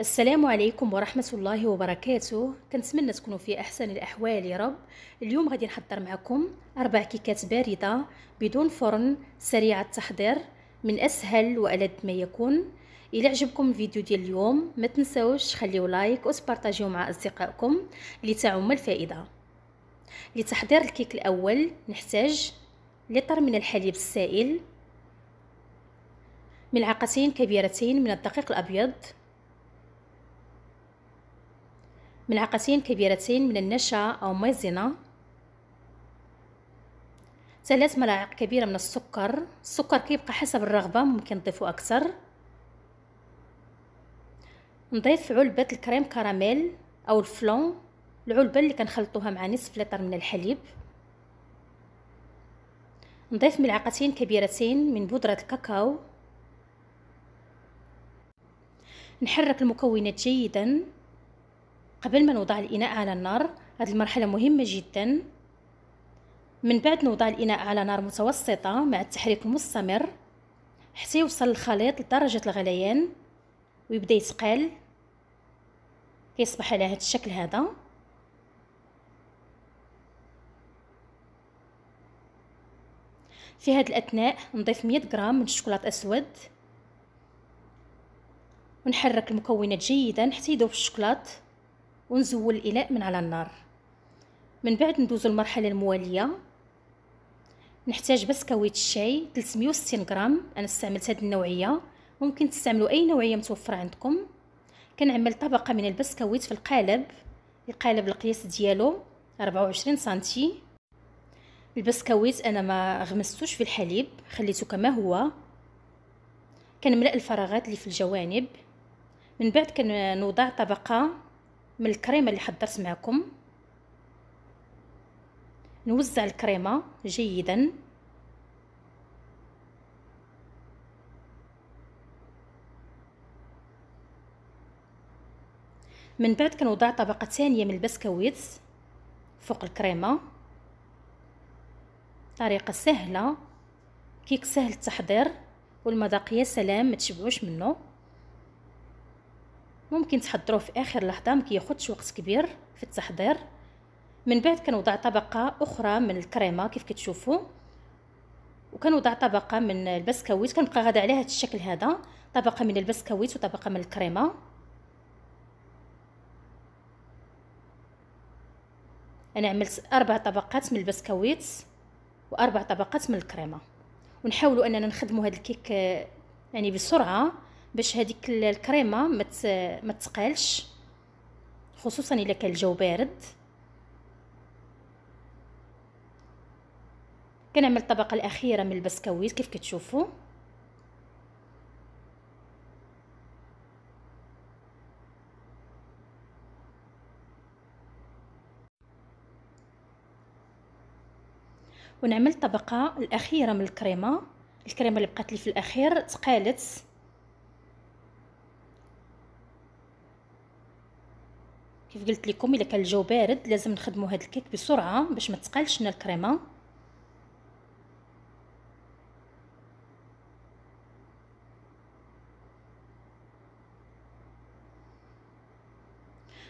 السلام عليكم ورحمة الله وبركاته. كنتمنى تكونوا في أحسن الأحوال يا رب. اليوم غادي نحضر معكم أربع كيكات باردة بدون فرن سريعة التحضير من أسهل وألذ ما يكون. إلى عجبكم الفيديو ديال اليوم ما تنسوش خليو لايك وتبارطاجيو مع أصدقائكم لتعم الفائدة. لتحضير الكيك الأول نحتاج لتر من الحليب السائل ملعقتين كبيرتين من الدقيق الأبيض ملعقتين كبيرتين من النشا أو مايزينا ثلاث ملاعق كبيرة من السكر. السكر كيبقى حسب الرغبة ممكن نضيفو أكثر. نضيف علبة الكريم كراميل أو الفلون العلبة اللي كنخلطوها مع نصف لتر من الحليب. نضيف ملعقتين كبيرتين من بودرة الكاكاو. نحرك المكونات جيدا. قبل ما نوضع الإناء على النار هذه المرحلة مهمة جدا. من بعد نوضع الإناء على نار متوسطة مع التحريك المستمر حتى يوصل الخليط لدرجة الغليان ويبدأ يتقال. كيصبح على هذا الشكل هذا. في هذا الأثناء نضيف 100 غرام من الشوكولات أسود. ونحرك المكونات جيدا حتى يذوب الشوكولات ونزول الإناء من على النار. من بعد ندوزو المرحلة الموالية. نحتاج بسكويت الشاي 360 غرام. أنا استعملت هذه النوعية. ممكن تستعملوا أي نوعية متوفرة عندكم. كنعمل طبقة من البسكويت في القالب. القالب القياس ديالو 24 سنتي. البسكويت أنا ما غمستوش في الحليب خليته كما هو. كنملأ الفراغات اللي في الجوانب. من بعد كنوضع طبقة من الكريمة اللي حضرت معكم. نوزع الكريمة جيدا. من بعد كنوضع طبقة ثانية من البسكويت فوق الكريمة. طريقة سهلة. كيك سهل التحضير والمذاق يا سلام ما تشبعوش منه. ممكن تحضروه في آخر لحظة ما كياخذش وقت كبير في التحضير. من بعد كنوضع طبقة أخرى من الكريمة كيف كتشوفوا. وكنوضع طبقة من البسكويت كنبقى غادا على هذا الشكل هذا. طبقة من البسكويت وطبقة من الكريمة. أنا عملت أربع طبقات من البسكويت وأربع طبقات من الكريمة. ونحاولوا أننا نخدموا هذا الكيك يعني بسرعة. باش هذيك الكريمة ما تقالش خصوصا إلا كان الجو بارد. كنعمل الطبقة الأخيرة من البسكويت كيف كتشوفوا؟ ونعمل الطبقة الأخيرة من الكريمة الكريمة اللي بقات لي في الأخير تقالت كيف قلت لكم إلا كان الجو بارد لازم نخدموا هذا الكيك بسرعة باش ما تقالش لنا الكريمة.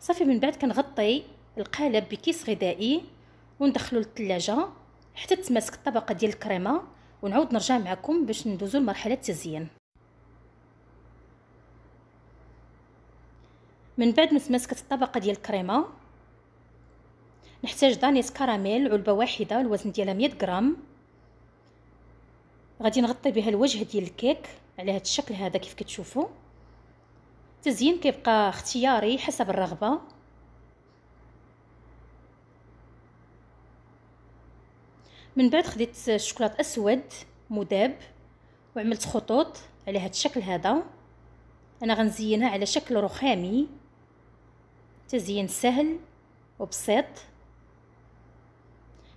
صافي من بعد كنغطي القالب بكيس غذائي وندخلو للثلاجه حتى تماسك الطبقة ديال الكريمة ونعاود نرجع معكم باش ندوزو لمرحلة التزيين. من بعد ما تماسكت الطبقة ديال الكريمة نحتاج دانيس كراميل علبه واحدة الوزن ديالها 100 غرام. غادي نغطي بها الوجه ديال الكيك على هذا الشكل هذا كيف كتشوفوا. التزيين كيبقى اختياري حسب الرغبة. من بعد خديت الشوكولاط أسود مذاب وعملت خطوط على هذا الشكل هذا. أنا غنزينها على شكل رخامي. تزيين سهل وبسيط.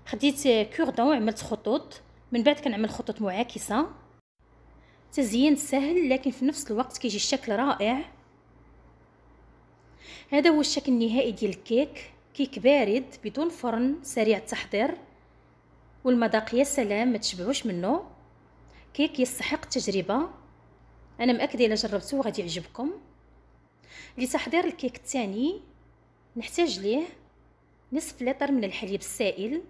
خديت كوردون وعملت خطوط. من بعد كنعمل خطوط معاكسة. تزيين سهل لكن في نفس الوقت كيجي الشكل رائع. هذا هو الشكل النهائي ديال الكيك. كيك بارد بدون فرن سريع التحضير. والمذاق يا سلام ما تشبعوش منه. كيك يستحق التجربة. أنا مأكدة إلا جربتوه غادي يعجبكم. لتحضير الكيك الثاني نحتاج ليه نصف لتر من الحليب السائل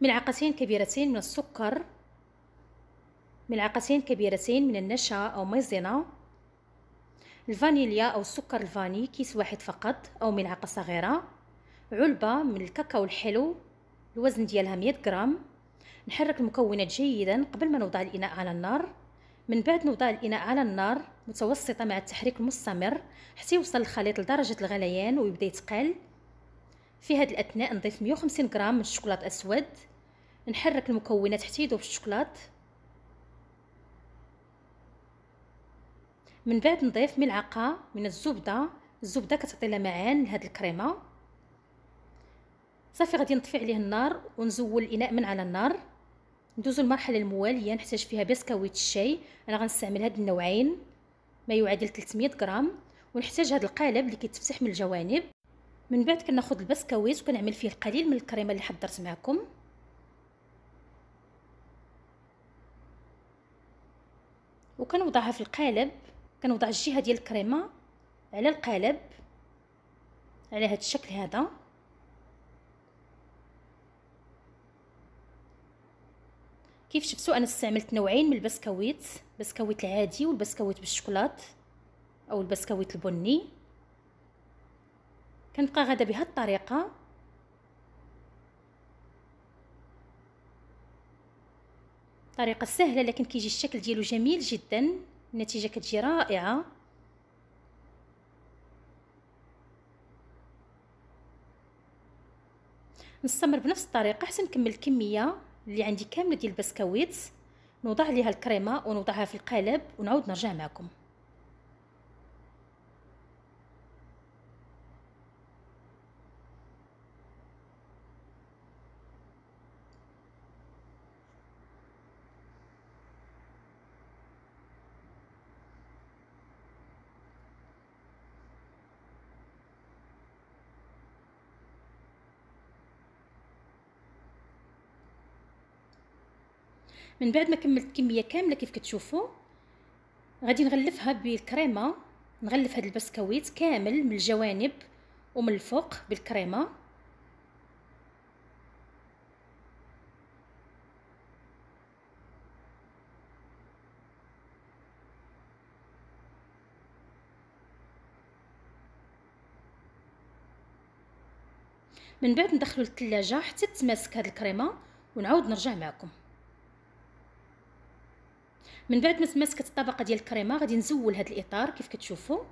ملعقتين كبيرتين من السكر ملعقتين كبيرتين من النشا أو مايزينا الفانيليا أو السكر الفاني كيس واحد فقط أو ملعقة صغيرة علبة من الكاكاو الحلو الوزن ديالها 100 غرام نحرك المكونات جيدا قبل ما نوضع الإناء على النار. من بعد نوضع الإناء على النار متوسطة مع التحريك المستمر حتى يوصل الخليط لدرجة الغليان ويبدأ يتقال في هذا الأثناء نضيف 150 غرام من الشوكولات أسود. نحرك المكونات حتى يذوب الشوكولات من بعد نضيف ملعقة من الزبدة. الزبدة كتعطي لمعان لهاد الكريمة. صافي غادي نطفي عليه النار ونزول الإناء من على النار. ندوزو المرحله المواليه نحتاج فيها بسكويت الشاي. أنا غنستعمل هاد النوعين. ما يعادل 300 غرام. ونحتاج هاد القالب اللي كيتفتح من الجوانب. من بعد كناخذ البسكويت وكنعمل فيه القليل من الكريمة اللي حضرت معكم. وكنوضعها في القالب. كنوضع الجهة ديال الكريمة على القالب. على هذا الشكل هذا. كيف شفتوا أنا استعملت نوعين من البسكويت بسكويت العادي والبسكويت بالشوكولات أو البسكويت البني. كنبقى غادا بهذه الطريقة. طريقة سهلة لكن كيجي الشكل ديالو جميل جدا. النتيجة كتجي رائعة. نستمر بنفس الطريقة حتى نكمل الكمية. اللي عندي كاملة ديال البسكويت نوضع عليها الكريمة ونوضعها في القالب ونعاود نرجع معكم. من بعد ما كملت الكميه كاملة كيف كتشوفوا غادي نغلفها بالكريمة. نغلف هذا البسكويت كامل من الجوانب ومن الفوق بالكريمة. من بعد ندخلو للثلاجه حتى تتماسك هذه الكريمة ونعاود نرجع معكم. من بعد ما تماسكت الطبقة ديال الكريمة غادي نزول هذا الإطار كيف كتشوفوا.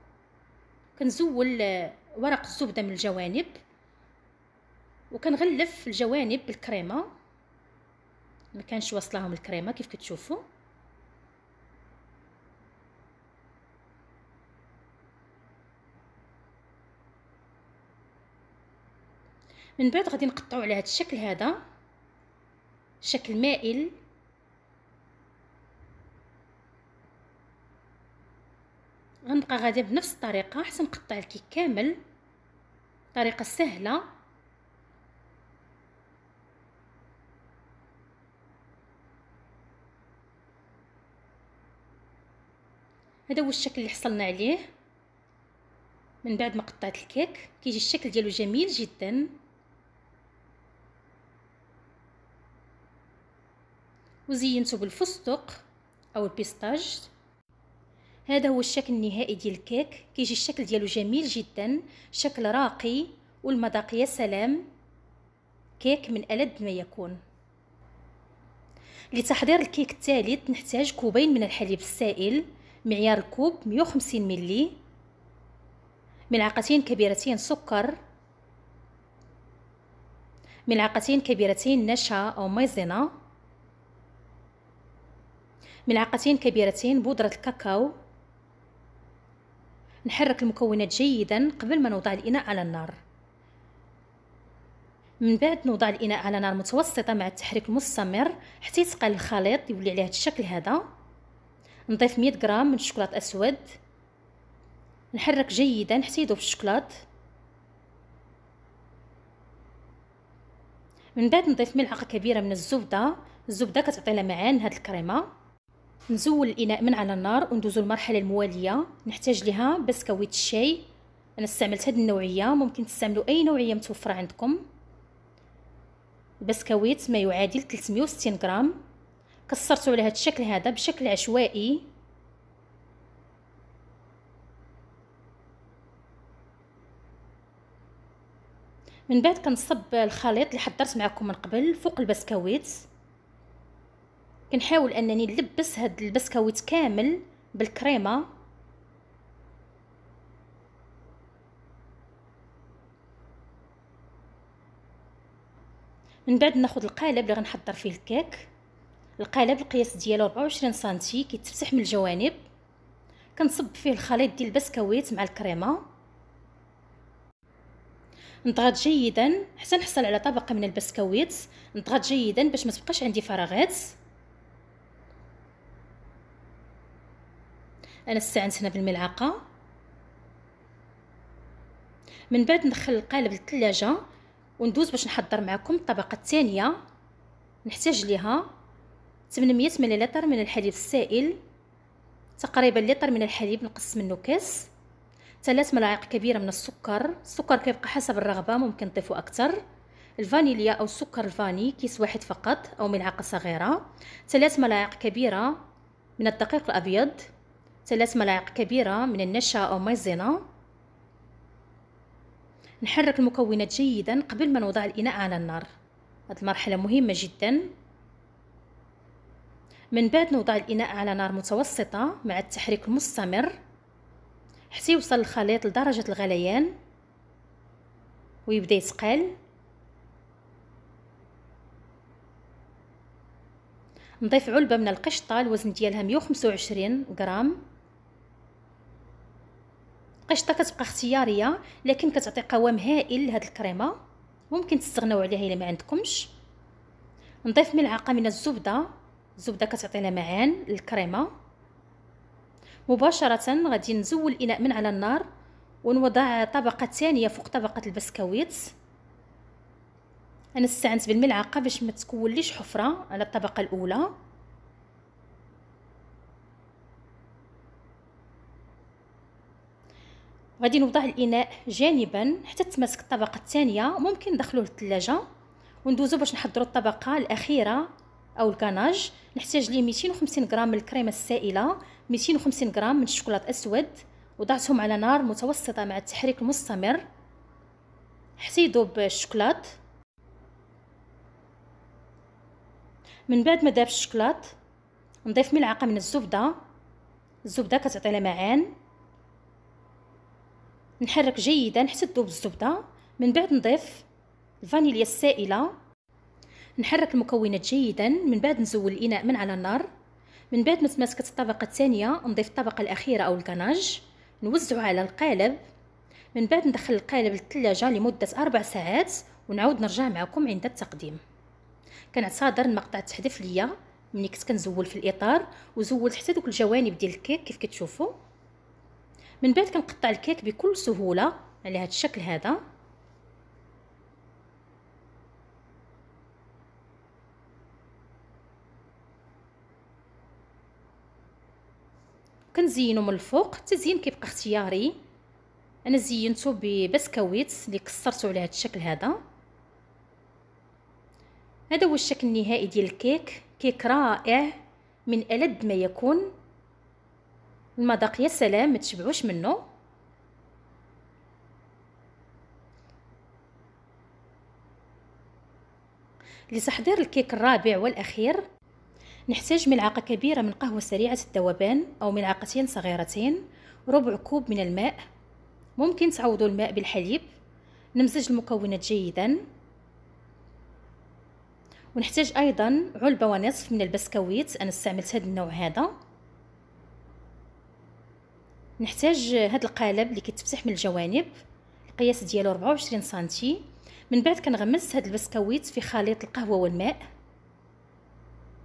كنزول آه، ورق الزبدة من الجوانب وكنغلف الجوانب بالكريمة. ما كانش واصلهم الكريمة كيف كتشوفوا. من بعد غادي نقطعوا على هذا الشكل هذا شكل مائل. غنبقى غادية بنفس الطريقة حتى نقطع الكيك كامل. طريقة سهلة. هذا هو الشكل اللي حصلنا عليه. من بعد ما قطعت الكيك كيجي الشكل ديالو جميل جدا. وزينته بالفستق أو ال pistache. هذا هو الشكل النهائي ديال الكيك. كيجي الشكل ديالو جميل جدا. شكل راقي والمذاق يا سلام. كيك من ألذ ما يكون. لتحضير الكيك الثالث نحتاج كوبين من الحليب السائل معيار الكوب 150 ملي ملعقتين كبيرتين سكر ملعقتين كبيرتين نشا أو مايزينا ملعقتين كبيرتين بودرة الكاكاو. نحرك المكونات جيدا قبل ما نوضع الإناء على النار. من بعد نوضع الإناء على نار متوسطة مع التحريك المستمر حتى يتقل الخليط يولي عليه الشكل هذا. نضيف 100 غرام من الشوكولات أسود. نحرك جيدا حتى يذوب الشوكولات. من بعد نضيف ملعقة كبيرة من الزبدة. الزبدة كتعطي لمعان هاد الكريمة. نزول الإناء من على النار وندوزو المرحله الموالية. نحتاج لها بسكويت الشاي. أنا استعملت هذه النوعية. ممكن تستعملوا أي نوعية متوفرة عندكم. البسكويت ما يعادل 360 غرام. كسرته على هذا الشكل هذا بشكل عشوائي. من بعد كنصب الخليط اللي حضرت معكم من قبل فوق البسكويت. كنحاول أنني نلبس هاد البسكويت كامل بالكريمة. من بعد ناخذ القالب اللي غنحضر فيه الكيك. القالب القياس ديالو 24 سنتي كيتفتح من الجوانب. كنصب فيه الخليط ديال البسكويت مع الكريمة. نضغط جيدا حتى نحصل على طبقة من البسكويت. نضغط جيدا باش ما تبقاش عندي فراغات. أنا استعنت هنا بالملعقة. من بعد ندخل القالب للثلاجة وندوز باش نحضر معكم الطبقة الثانية. نحتاج ليها 800 ملل من الحليب السائل تقريبا لتر من الحليب نقص منه كاس ثلاث ملاعق كبيرة من السكر. السكر كيبقى حسب الرغبة ممكن تضيفوا أكثر. الفانيليا أو السكر الفاني كيس واحد فقط أو ملعقة صغيرة. ثلاث ملاعق كبيرة من الدقيق الأبيض. ثلاث ملاعق كبيرة من النشا أو مايزينا نحرك المكونات جيدا قبل ما نوضع الإناء على النار. هذه المرحلة مهمة جدا. من بعد نوضع الإناء على نار متوسطة مع التحريك المستمر حتى يوصل الخليط لدرجة الغليان ويبدأ يتقال نضيف علبة من القشطة الوزن ديالها 125 غرام. قشطة كتبقى اختيارية لكن كتعطي قوام هائل لهاد الكريمة. ممكن تستغناو عليها إلا ما عندكمش. نضيف ملعقة من الزبدة. الزبدة كتعطي لمعان للكريمة. مباشرة غادي نزول الإناء من على النار ونوضع طبقة ثانية فوق طبقة البسكويت. أنا استعنت بالملعقة باش ما تكونليش حفرة على الطبقة الأولى. غادي نوضع الإناء جانبا حتى تماسك الطبقة الثانية. ممكن ندخلوه للثلاجة وندوزو باش نحضروا الطبقة الأخيرة أو الكاناج نحتاج ليه 250 غرام من الكريمة السائلة 250 غرام من الشوكولاط اسود وضعتهم على نار متوسطة مع التحريك المستمر. حتى يذوب الشوكولاط من بعد ما ذاب الشوكولاط نضيف ملعقة من الزبدة. الزبدة كتعطي لمعان. نحرك جيدا حتى تذوب الزبده من بعد نضيف الفانيليا السائلة. نحرك المكونات جيدا من بعد نزول الإناء من على النار. من بعد ما تماسكت الطبقة الثانية نضيف الطبقة الأخيرة أو الكناج. نوزعه على القالب. من بعد ندخل القالب للثلاجة لمدة أربع ساعات ونعاود نرجع معكم عند التقديم. كنعتذر المقطع تحذف ليا. ملي كنت كنزول في الإطار وزولت حتى دوك الجوانب ديال الكيك كيف كتشوفوا من بعد كنقطع الكيك بكل سهولة على هذا الشكل هذا. كنزينو من الفوق التزيين كيبقى اختياري. أنا زينته ببسكويت اللي كسرته على هذا الشكل هذا. هذا هو الشكل النهائي ديال الكيك. كيك رائع من ألذ ما يكون. المذاق يا سلام ما تشبعوش منه. لتحضير الكيك الرابع والأخير نحتاج ملعقة كبيرة من قهوة سريعة الذوبان أو ملعقتين صغيرتين ربع كوب من الماء. ممكن تعوضوا الماء بالحليب. نمزج المكونات جيدا. ونحتاج أيضا علبة ونصف من البسكويت أنا استعملت هذا النوع هذا. نحتاج هذا القالب اللي كيتفتح من الجوانب القياس ديالو 24 سنتي. من بعد كنغمس هذا البسكويت في خليط القهوة والماء.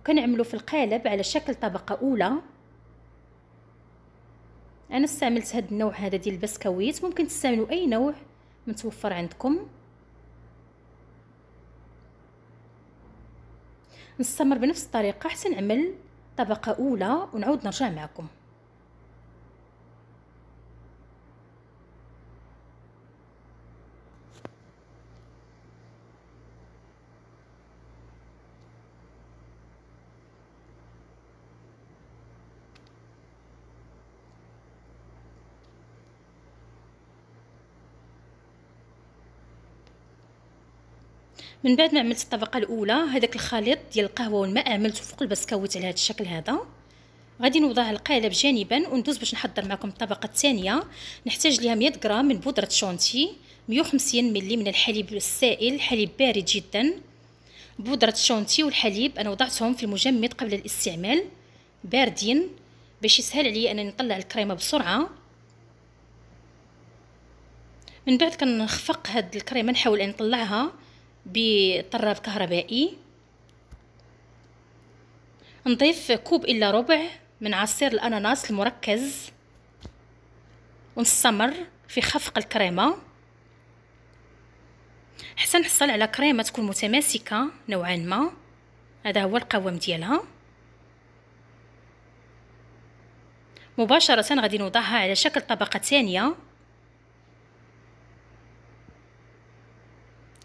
كنعملو في القالب على شكل طبقة أولى. أنا استعملت هذا النوع هذا ديال البسكويت ممكن تستعملوا أي نوع متوفر عندكم. نستمر بنفس الطريقة حتى نعمل طبقة أولى ونعود نرجع معكم. من بعد ما عملت الطبقة الأولى هذاك الخليط ديال القهوة والماء عملته فوق البسكويت على هذا الشكل هذا. غادي نوضع القالب جانبا وندوز باش نحضر معكم الطبقة الثانية. نحتاج ليها 100 غرام من بودرة شونتي 150 ملي من الحليب السائل حليب بارد جدا. بودرة الشونتي والحليب أنا وضعتهم في المجمد قبل الاستعمال باردين. باش يسهل عليا أنني نطلع الكريمة بسرعة. من بعد كنخفق هاد الكريمة نحاول أن نطلعها. بطراب كهربائي. نضيف كوب إلا ربع من عصير الأناناس المركز. ونستمر في خفق الكريمة. حتى نحصل على كريمة تكون متماسكة نوعا ما. هذا هو القوام ديالها. مباشرة غادي نوضعها على شكل طبقة ثانية.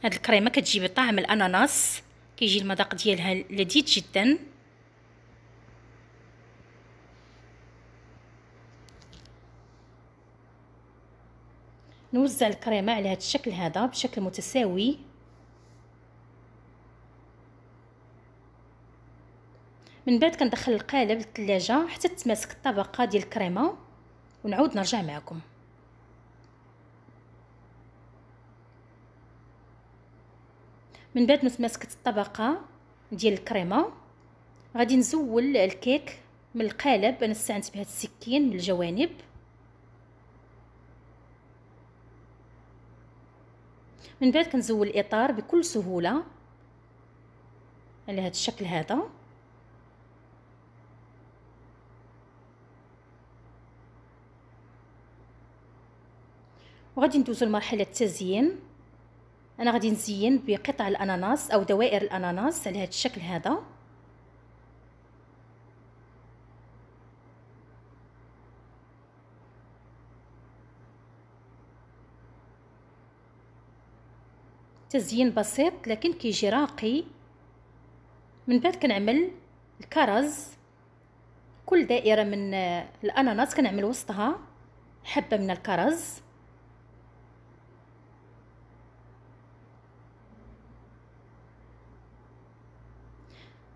هاد الكريمة كتجيب طعم الأناناس كيجي المذاق ديالها لذيذ جدا. نوزع الكريمة على هذا الشكل هذا بشكل متساوي. من بعد كندخل القالب للثلاجة حتى تتماسك الطبقة ديال الكريمة ونعود نرجع معكم. من بعد ما تماسكت الطبقة ديال الكريمة غادي نزول الكيك من القالب. أنا استعنت بهذا السكين من الجوانب. من بعد كنزول الإطار بكل سهولة على هذا الشكل هذا. وغادي ندوزو لمرحلة التزيين. أنا غادي نزين بقطع الأناناس أو دوائر الأناناس على هذا الشكل هذا. تزيين بسيط لكن كيجي راقي. من بعد كنعمل الكرز. كل دائرة من الأناناس كنعمل وسطها حبة من الكرز.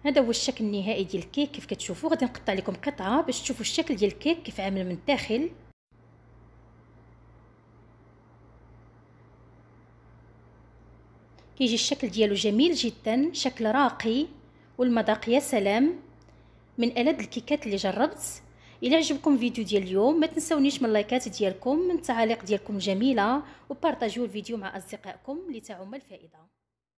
هذا هو الشكل النهائي ديال الكيك. كيف كتشوفوا؟ غادي نقطع لكم قطعة باش تشوفوا الشكل ديال الكيك كيف عامل من الداخل. كيجي الشكل ديالو جميل جدا شكل راقي والمذاق يا سلام. من ألذ الكيكات اللي جربت. إلى عجبكم فيديو ديال اليوم ما تنسونيش من اللايكات ديالكم من التعاليق ديالكم جميلة وبارطاجيو الفيديو مع أصدقائكم لتعم الفائدة.